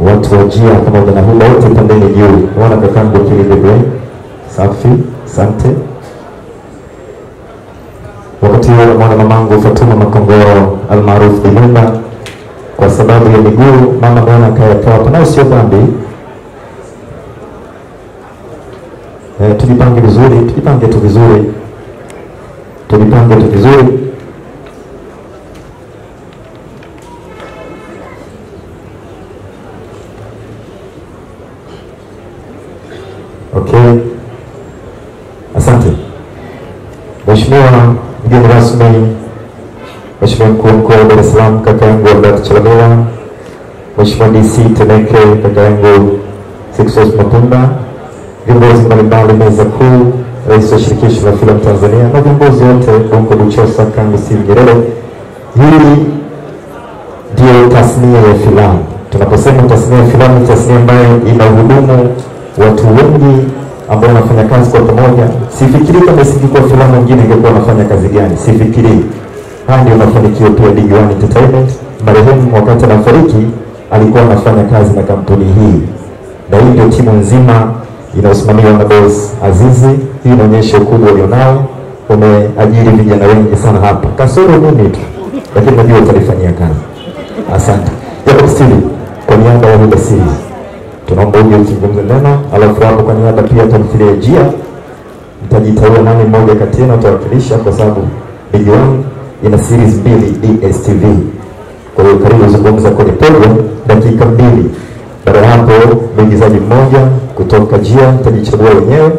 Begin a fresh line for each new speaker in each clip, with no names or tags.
watu wajia pamoja na Huba wote pandeni juu. Wana kakangu Kilibebe, safi, sante. Wakati huo mwana mamangu Fatuma Makongoro almaarufu Dilumba, kwa sababu ya miguu mama mwana akayatoa panao, sio dhambi. E, tujipange vizuri, tujipange tu vizuri, tujipange tu vizuri. Okay, asante Mheshimiwa mgeni rasmi, Mheshimiwa mkuu wa mkoa wa Dar es Salaam kaka yangu Albert Chalamila, Mheshimiwa DC Temeke kaka yangu Sixtus Mapunda, viongozi mbalimbali meza kuu, rais wa shirikisho la filamu Tanzania na viongozi wote Bongo Buchosa, Kangi Steve Nyerere. Hii ndio tasnia ya filamu. Tunaposema tasnia ya filamu, ni tasnia ambayo inahudumu watu wengi ambao unafanya kazi kwa pamoja. Sifikiri kama singekuwa filamu nyingine ingekuwa unafanya kazi gani, sifikiri. Haya ndio mafanikio pia Digi1 Entertainment. Marehemu wakati anafariki alikuwa anafanya kazi na kampuni hii, na hii ndio timu nzima inayosimamiwa na boss Azizi. Hii inaonyesha ukubwa walionao. Wameajiri vijana wengi sana hapa, kasoro mimi tu, lakini najua utalifanyia kazi. Asante Jacob Stili, kwa niaba ya Huba Series tunaomba uje uzungumze neno, alafu hapo kwa niaba pia tamthilia ya Jia nitajitaua nani mmoja kati yenu atawakilisha, kwa sababu Big One ina series mbili DSTV. Kwa hiyo karibu zungumza kwenye podium dakika mbili. Baada ya hapo mwigizaji mmoja kutoka Jia tajichagua wenyewe,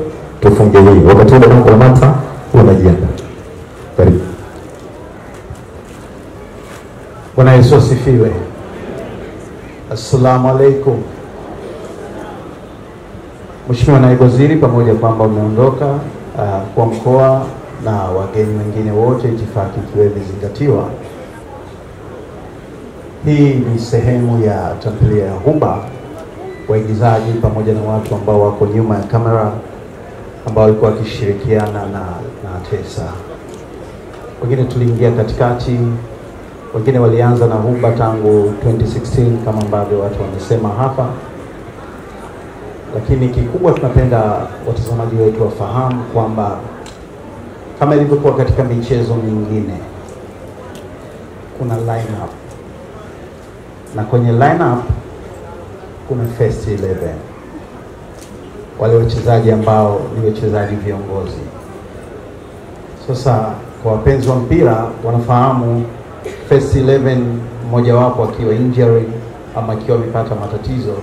tufunge hii. Wakati ule Bango la Mata unajiandaa. Karibu.
Bwana Yesu asifiwe. Assalamu alaikum. Mheshimiwa Naibu Waziri, pamoja kwamba umeondoka, uh, kwa mkoa na wageni wengine wote, itifaki ikiwa imezingatiwa. Hii ni sehemu ya tamthilia ya Huba, waigizaji pamoja na watu ambao wako nyuma ya kamera ambao walikuwa wakishirikiana na, na Tesa. Wengine tuliingia katikati, wengine walianza na Huba tangu 2016 kama ambavyo watu wamesema hapa lakini kikubwa tunapenda watazamaji wetu wafahamu kwamba kama ilivyokuwa katika michezo mingine kuna lineup na kwenye lineup kuna first 11 wale wachezaji ambao ni wachezaji viongozi. Sasa kwa wapenzi wa mpira wanafahamu first 11 mmojawapo akiwa injury ama akiwa amepata matatizo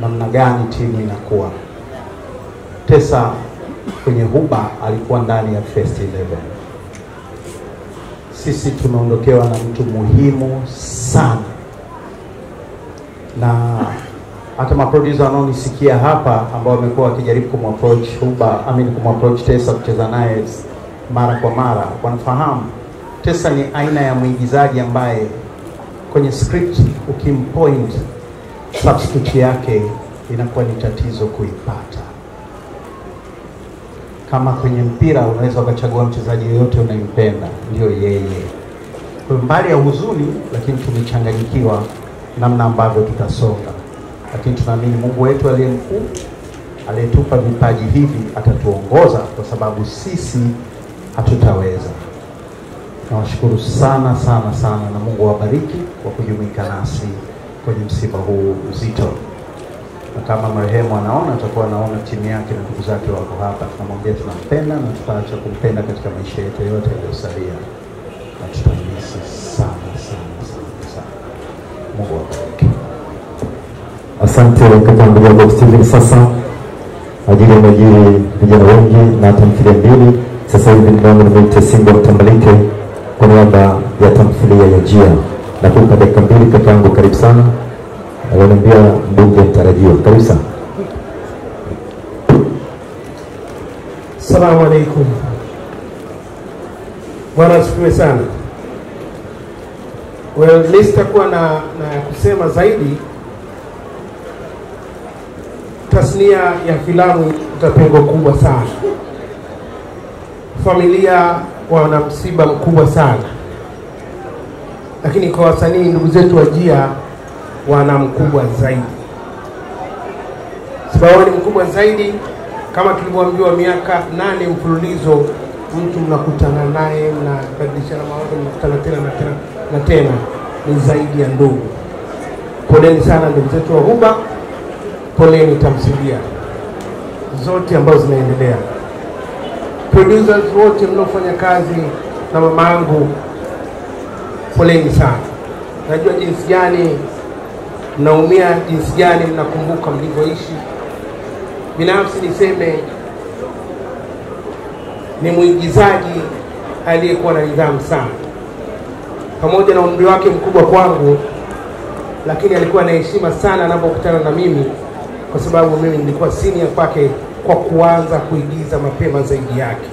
namna gani timu inakuwa. Tesa kwenye Huba alikuwa ndani ya first 11. Sisi tumeondokewa na mtu muhimu sana, na hata maproducer wanaonisikia hapa ambao wamekuwa wakijaribu kumapproach Huba, I mean kumapproach Tesa kucheza naye mara kwa mara, wanafahamu Tesa ni aina ya mwigizaji ambaye kwenye script ukimpoint substitute yake inakuwa ni tatizo kuipata. Kama kwenye mpira unaweza ukachagua mchezaji yoyote unayempenda, ndio yeye. Kwa mbali ya huzuni, lakini tumechanganyikiwa namna ambavyo tutasonga, lakini tunaamini Mungu wetu aliye mkuu aliyetupa vipaji hivi atatuongoza, kwa sababu sisi hatutaweza. Nawashukuru sana sana sana, na Mungu awabariki kwa kujumuika nasi kwenye msiba huu mzito, na kama marehemu anaona, atakuwa anaona timu yake na ndugu zake wako hapa, tunamwambia tunampenda na tutaacha kumpenda katika maisha yetu yote yaliyosalia, na tutamisi sana sana sana sana. Mungu awabariki.
Asante kaka Jacob Steven. Sasa ajili ameajiri vijana wengi na tamthilia mbili. Sasa hivi ninaomba nimwite Simba Mtambalike kwa niaba ya tamthilia ya Jia. kwa dakika mbili peke yangu, karibu sana. Aliniambia mbunge mtarajiwa, karibu sana.
Salamu alaikum. Bwana asifiwe sana. Well, mi sitakuwa na na kusema zaidi. Tasnia ya filamu itapengwa kubwa sana, familia wana msiba mkubwa sana, lakini kwa wasanii ndugu zetu wa Jia wana mkubwa zaidi. sababu ni mkubwa zaidi, kama tulivyoambiwa, miaka nane mfululizo, mtu mnakutana naye, mnabadilishana mawazo, mnakutana tena na tena na tena, ni zaidi ya ndugu. Poleni sana ndugu zetu wa Ghuba, poleni tamthilia zote ambazo zinaendelea, producers wote mnaofanya kazi na mama yangu, poleni sana. Najua jinsi gani mnaumia, jinsi gani mnakumbuka mlivyoishi. Binafsi niseme ni mwigizaji aliyekuwa na nidhamu sana, pamoja na umri wake mkubwa kwangu, lakini alikuwa na heshima sana anapokutana na mimi, kwa sababu mimi nilikuwa senior kwake kwa kuanza kuigiza mapema zaidi yake.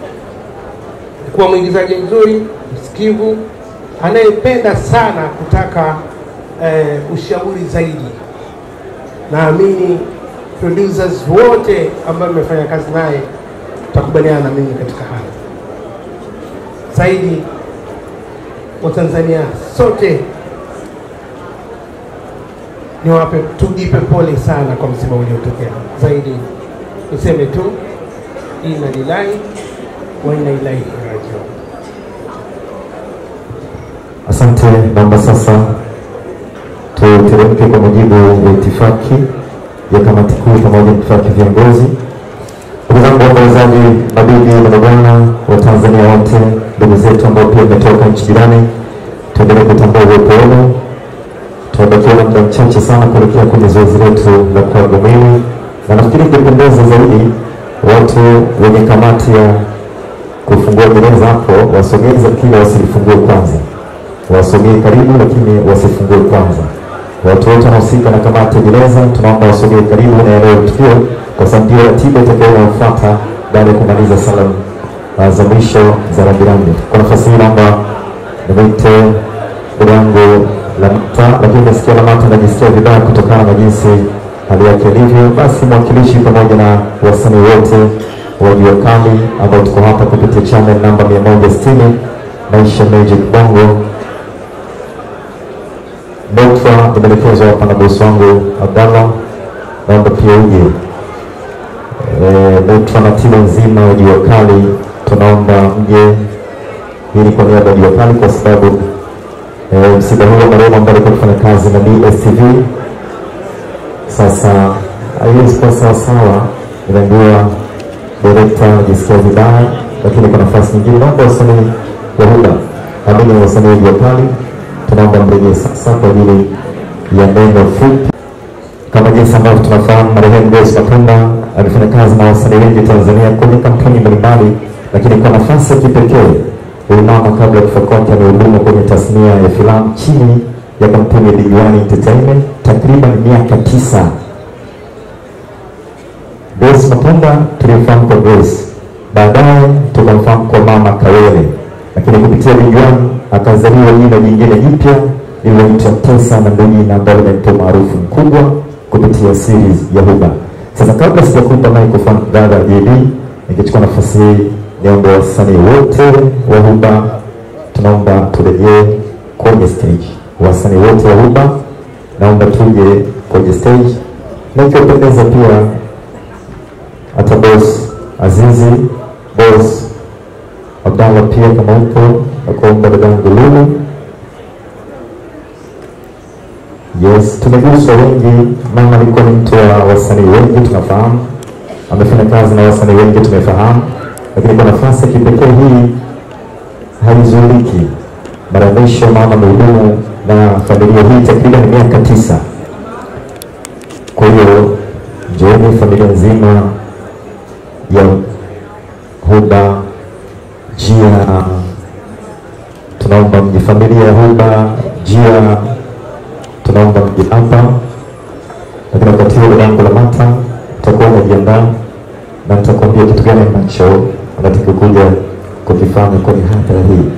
Alikuwa mwigizaji mzuri, msikivu, anayependa sana kutaka eh, ushauri zaidi. Naamini producers wote ambao mmefanya kazi naye takubaliana na mimi katika haya. Zaidi Watanzania sote niwape, tujipe pole sana kwa msiba uliotokea. Zaidi niseme tu inna lillahi wa inna ilaihi
Naomba sasa tuteremke kwa mujibu wa itifaki ya kamati kuu pamoja na itifaki viongozi. Ndugu zangu waombolezaji, mabibi na mabwana wa Tanzania wote, ndugu zetu ambao pia umetoka nchi jirani, tuendelee kutambua uwepo wenu. Tunabakia na muda mchache sana kuelekea kwenye zoezi letu la kuaga mwili, na nafikiri ingependeza zaidi watu wenye kamati ya kufungua gereza hapo wasogeze, kila wasilifungue kwanza wasogee karibu, lakini wasifungue kwanza. Watu wote wanahusika na kamati ya tunaomba wasogee karibu na eneo tukio, kwa sababu ndio ratiba itakayofuata baada ya kumaliza salamu za mwisho za rambirambi. Kwa nafasi hii, naomba nimwite yangu Lamata, lakini nasikia Lamata anajisikia vibaya kutokana na jinsi hali yake ilivyo. Basi mwakilishi pamoja na wasanii wote wa Jua Kali ambao tuko hapa kupitia channel namba 160 Maisha Magic Bongo Dokta nimeelekezwa hapa na bosi wangu Abdalla, naomba pia uje Dokta na timu nzima ya Jua Kali, tunaomba mje ili kwa niaba ya Jua Kali, kwa sababu eh, msiba wa marehemu ambaye alikuwa akifanya kazi na DSTV sasa haiwezi kuwa sawasawa. Inaambiwa direkta anajisikia vibaya, lakini kwa nafasi nyingine naomba wasanii wa Huba amini wasanii wa Jua Kali tunaomba mrejee sasa kwa ajili ya neno fupi. Kama jinsi ambavyo tunafahamu, marehemu Grace Matumba alifanya kazi na wasanii wengi Tanzania kwenye kampuni mbalimbali, lakini kwa nafasi ya kipekee huyu mama kabla ya kufa kwake amehudumu kwenye tasnia ya filamu chini ya kampuni ya Digiwani Entertainment takriban miaka tisa. Grace Matumba tulimfahamu kwa Grace, baadaye tukamfahamu kwa mama Kawele, lakini kupitia Digiwani akazaliwa jina jingine jipya Pesa na jina ambalo limempa maarufu mkubwa kupitia series ya Huba. Sasa kabla sijakupa microphone dada JD, nikichukua nafasi hii niombe wasanii wote wa Huba, tunaomba turejee kwenye stage. Wasanii wote wa Huba, naomba tuje kwenye stage, na ikiwapendeza pia hata boss Azizi, boss Abdallah pia kama upo, nakuomba dadangu Lulu. Yes, tumeguswa wengi. Mama alikuwa ni mtu wa wasanii wengi, tunafahamu amefanya kazi na wasanii wengi, tumefahamu, lakini kwa nafasi ya kipekee hii haizuiliki. Mara mwisho mama amehudumu na familia hii takriban miaka tisa. Kwa hiyo njooni familia nzima ya Huba Jia, tunaomba mjifamilia Huba Jia, tunaomba mji hapa. Lakini wakati huo dadangu Lamata utakuwa umejiandaa na nitakwambia kitu gani ambacho unataka kuja kukifanya kwenye hadhara hii.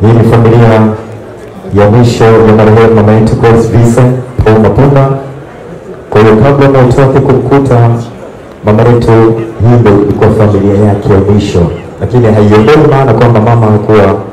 Hii ni familia ya mwisho ya marehemu mama yetu Grace Vincent Paul Mapunda. Kwa hiyo kabla mauti wake kumkuta mama yetu, hii ndio ilikuwa familia yake ya mwisho, lakini haiondoi maana kwamba mama hakuwa